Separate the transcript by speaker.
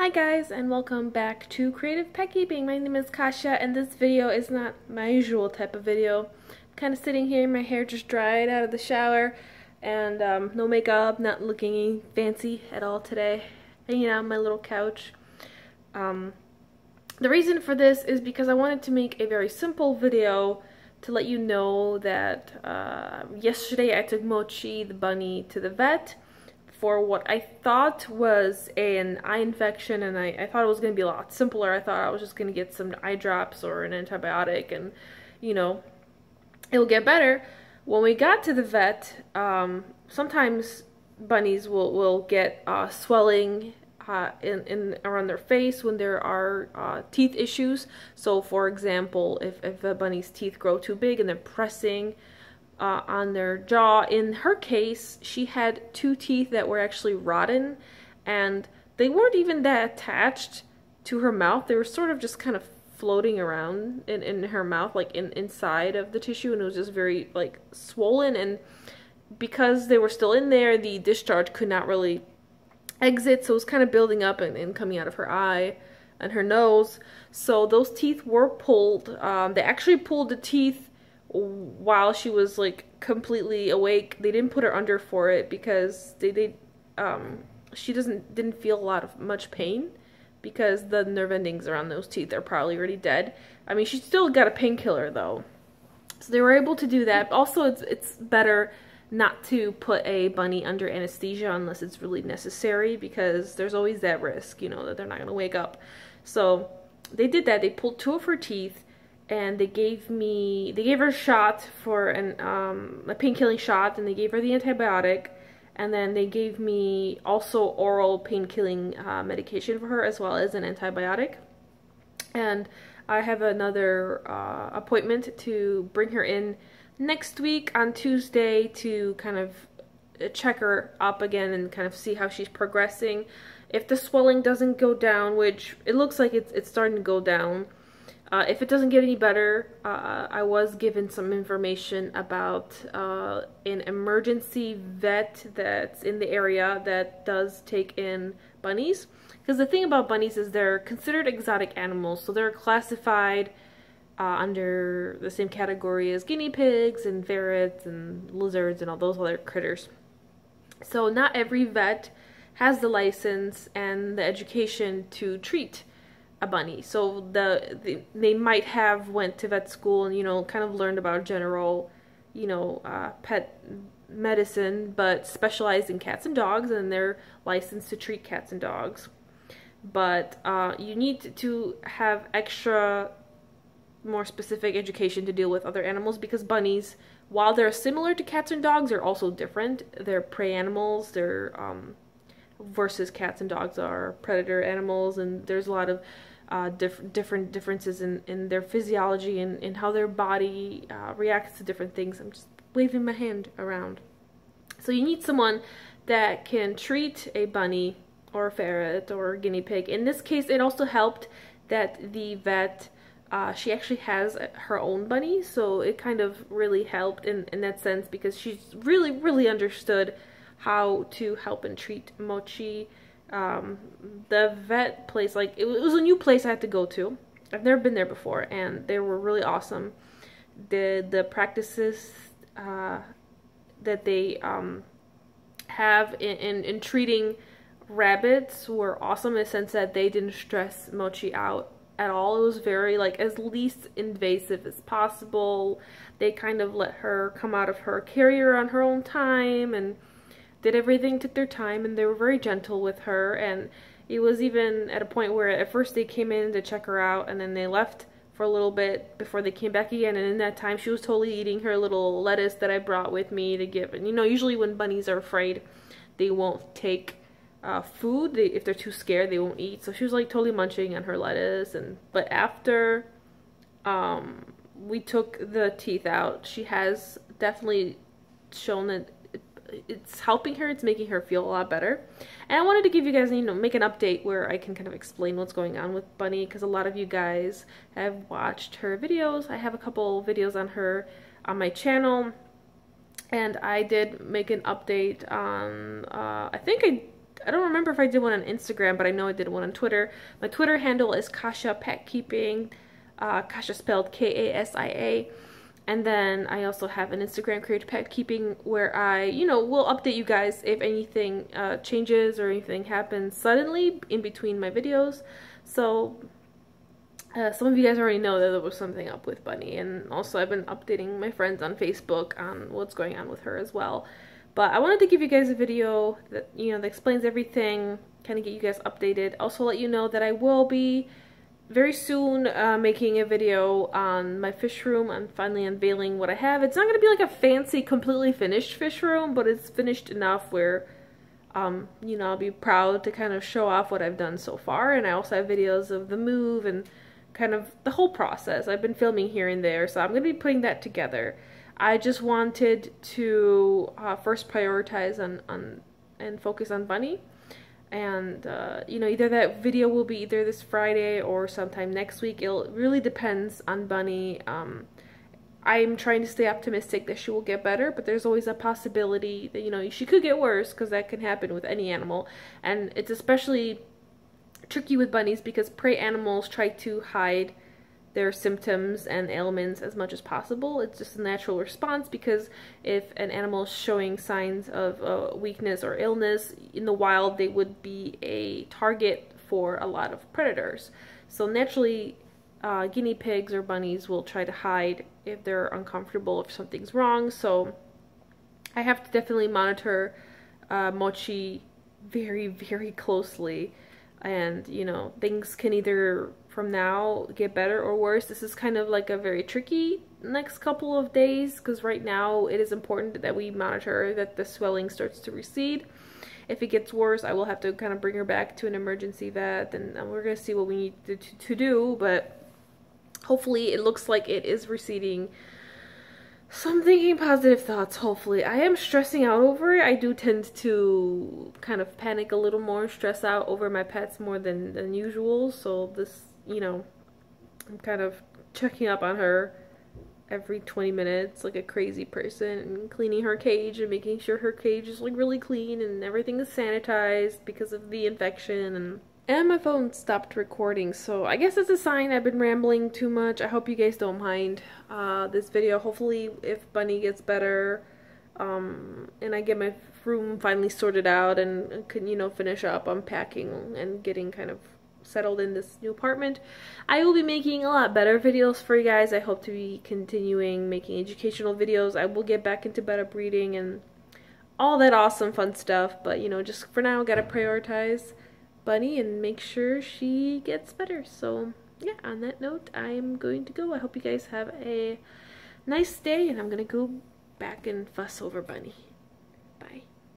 Speaker 1: Hi guys and welcome back to Creative Pet Keeping. My name is Kasia and this video is not my usual type of video. I'm kind of sitting here, my hair just dried out of the shower and um, no makeup, not looking fancy at all today. Hanging out on my little couch. Um, the reason for this is because I wanted to make a very simple video to let you know that uh, yesterday I took Mochi, the bunny, to the vet for what I thought was an eye infection and I, I thought it was going to be a lot simpler. I thought I was just going to get some eye drops or an antibiotic and, you know, it'll get better. When we got to the vet, um, sometimes bunnies will, will get uh, swelling uh, in, in around their face when there are uh, teeth issues. So for example, if, if a bunny's teeth grow too big and they're pressing uh, on their jaw. In her case, she had two teeth that were actually rotten and they weren't even that attached to her mouth. They were sort of just kind of floating around in, in her mouth, like in inside of the tissue, and it was just very like swollen. And because they were still in there, the discharge could not really exit, so it was kind of building up and, and coming out of her eye and her nose. So those teeth were pulled. Um, they actually pulled the teeth while she was like completely awake. They didn't put her under for it because they they um she doesn't didn't feel a lot of much pain because the nerve endings around those teeth are probably already dead. I mean, she still got a painkiller though. So they were able to do that. Also, it's it's better not to put a bunny under anesthesia unless it's really necessary because there's always that risk, you know, that they're not going to wake up. So they did that. They pulled two of her teeth and they gave me they gave her a shot for an um, a pain killing shot and they gave her the antibiotic and then they gave me also oral pain killing uh, medication for her as well as an antibiotic. And I have another uh, appointment to bring her in next week on Tuesday to kind of uh, check her up again and kind of see how she's progressing. If the swelling doesn't go down which it looks like it's, it's starting to go down uh, if it doesn't get any better, uh, I was given some information about uh, an emergency vet that's in the area that does take in bunnies. Because the thing about bunnies is they're considered exotic animals, so they're classified uh, under the same category as guinea pigs and ferrets and lizards and all those other critters. So not every vet has the license and the education to treat a bunny. So the, the, they might have went to vet school and you know kind of learned about general, you know, uh, pet medicine, but specialized in cats and dogs, and they're licensed to treat cats and dogs. But uh, you need to have extra, more specific education to deal with other animals because bunnies, while they're similar to cats and dogs, are also different. They're prey animals. They're um, versus cats and dogs are predator animals, and there's a lot of uh, diff- different differences in, in their physiology and how their body uh, reacts to different things. I'm just waving my hand around. So you need someone that can treat a bunny or a ferret or a guinea pig. In this case, it also helped that the vet, uh, she actually has her own bunny, so it kind of really helped in, in that sense because she's really, really understood how to help and treat Mochi um, the vet place, like it was a new place I had to go to. I've never been there before, and they were really awesome. The the practices uh, that they um, have in, in, in treating rabbits were awesome in the sense that they didn't stress Mochi out at all. It was very like as least invasive as possible. They kind of let her come out of her carrier on her own time and did everything, took their time, and they were very gentle with her. And it was even at a point where at first they came in to check her out, and then they left for a little bit before they came back again. And in that time, she was totally eating her little lettuce that I brought with me to give. And you know, usually when bunnies are afraid, they won't take uh, food. They, if they're too scared, they won't eat. So she was like totally munching on her lettuce. And but after um, we took the teeth out, she has definitely shown that it's helping her it's making her feel a lot better and i wanted to give you guys you know make an update where i can kind of explain what's going on with bunny because a lot of you guys have watched her videos i have a couple videos on her on my channel and i did make an update on uh, i think i I don't remember if I did one on Instagram, but I know I did one on Twitter. My Twitter handle is Kasia Pet Keeping. Uh, Kasia spelled K-A-S-I-A. And then I also have an Instagram creative pet keeping where I, you know, will update you guys if anything uh, changes or anything happens suddenly in between my videos. So uh, some of you guys already know that there was something up with Bunny. And also I've been updating my friends on Facebook on what's going on with her as well. But I wanted to give you guys a video that, you know, that explains everything, kind of get you guys updated. Also let you know that I will be very soon uh, making a video on my fish room. I'm finally unveiling what I have. It's not going to be like a fancy, completely finished fish room, but it's finished enough where, um, you know, I'll be proud to kind of show off what I've done so far. And I also have videos of the move and kind of the whole process. I've been filming here and there, so I'm going to be putting that together. I just wanted to uh, first prioritize on, on and focus on Bunny and uh, you know either that video will be either this Friday or sometime next week. It really depends on Bunny. Um, I'm trying to stay optimistic that she will get better but there's always a possibility that you know she could get worse because that can happen with any animal. And it's especially tricky with bunnies because prey animals try to hide their symptoms and ailments as much as possible. It's just a natural response because if an animal is showing signs of uh, weakness or illness in the wild, they would be a target for a lot of predators. So naturally, uh, guinea pigs or bunnies will try to hide if they're uncomfortable, if something's wrong. So I have to definitely monitor uh, Mochi very, very closely. And, you know, things can either from now get better or worse. This is kind of like a very tricky next couple of days because right now it is important that we monitor that the swelling starts to recede. If it gets worse, I will have to kind of bring her back to an emergency vet and, we're going to see what we need to, to, to do, but hopefully it looks like it is receding so I'm thinking positive thoughts, hopefully. I am stressing out over it. I do tend to kind of panic a little more, stress out over my pets more than, than usual. So this you know, I'm kind of checking up on her every 20 minutes like a crazy person and cleaning her cage and making sure her cage is like really clean and everything is sanitized because of the infection and and my phone stopped recording so I guess it's a sign I've been rambling too much. I hope you guys don't mind uh, this video. Hopefully if Bunny gets better um, and I get my room finally sorted out and can you know finish up unpacking and getting kind of settled in this new apartment. I will be making a lot better videos for you guys. I hope to be continuing making educational videos. I will get back into better breeding and all that awesome fun stuff. But, you know, just for now, gotta prioritize Bunny and make sure she gets better. So, yeah, on that note, I'm going to go. I hope you guys have a nice day, and I'm gonna go back and fuss over Bunny.